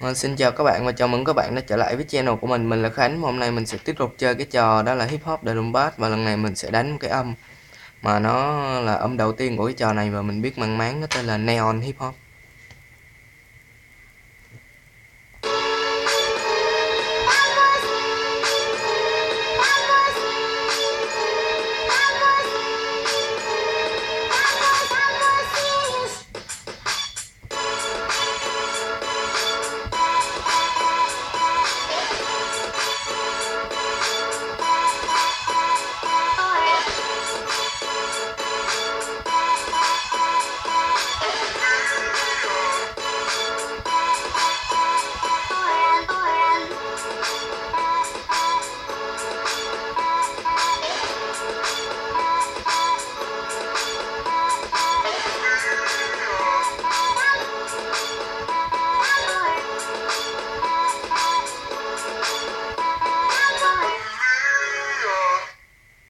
Ờ, xin chào các bạn và chào mừng các bạn đã trở lại với channel của mình. Mình là Khánh Hôm nay mình sẽ tiếp tục chơi cái trò đó là hip hop drum bass Và lần này mình sẽ đánh một cái âm Mà nó là âm đầu tiên của cái trò này và mình biết mang máng nó tên là Neon Hip Hop.